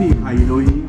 你排队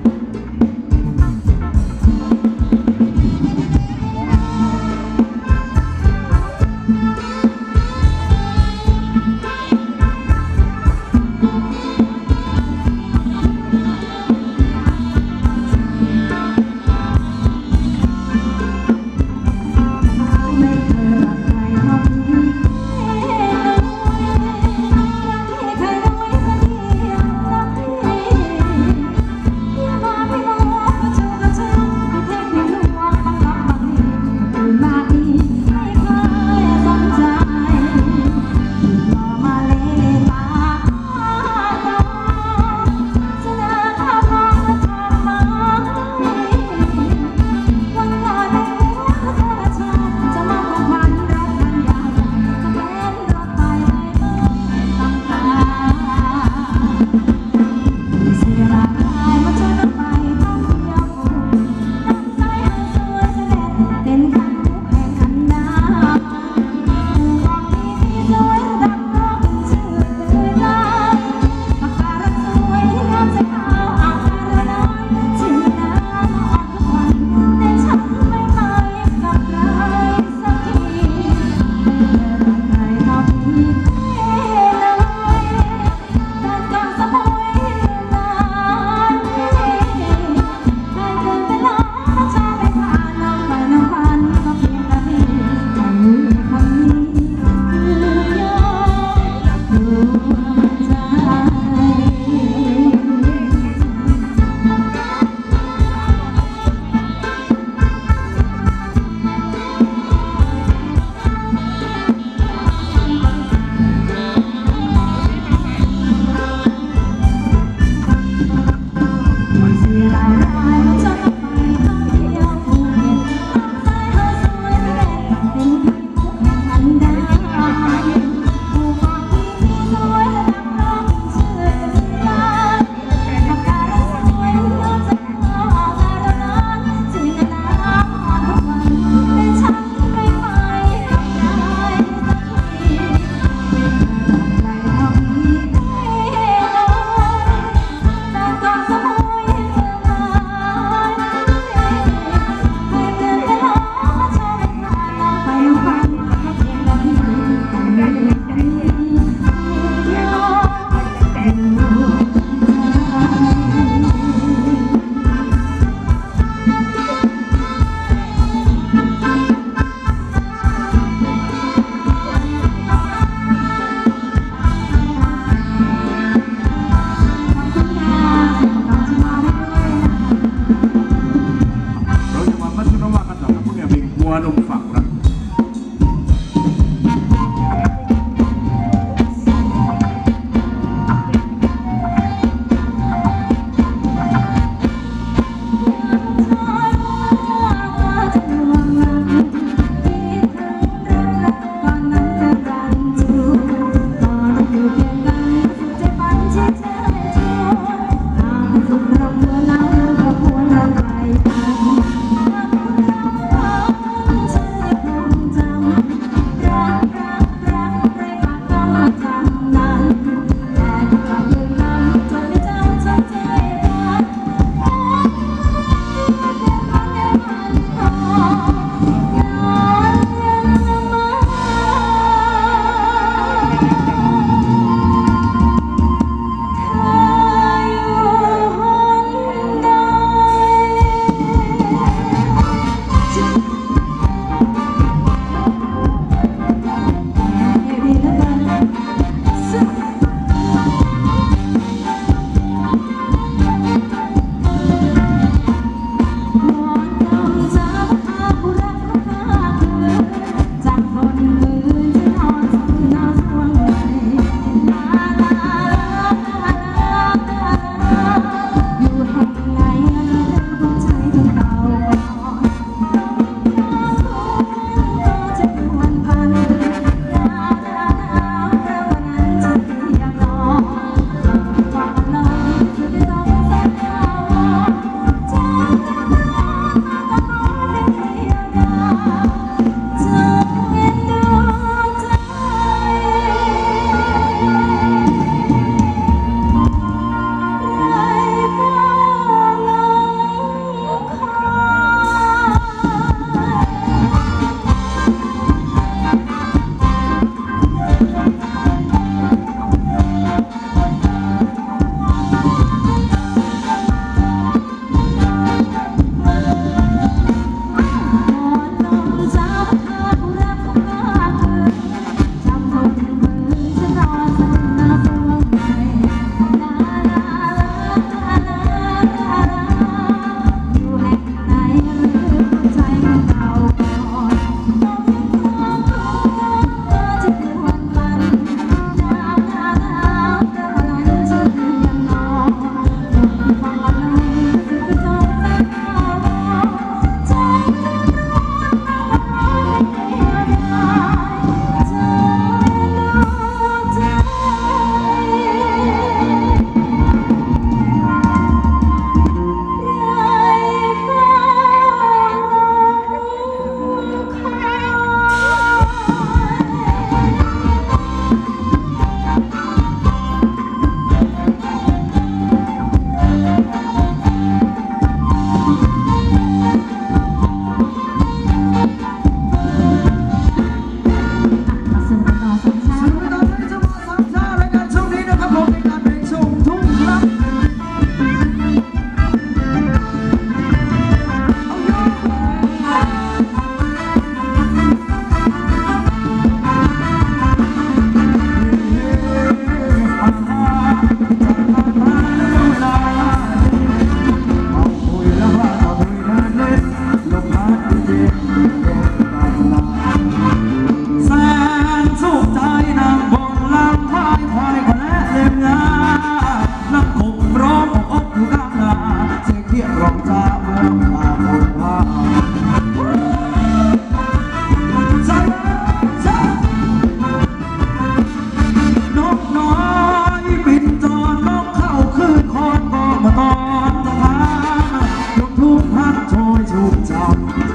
Thank you.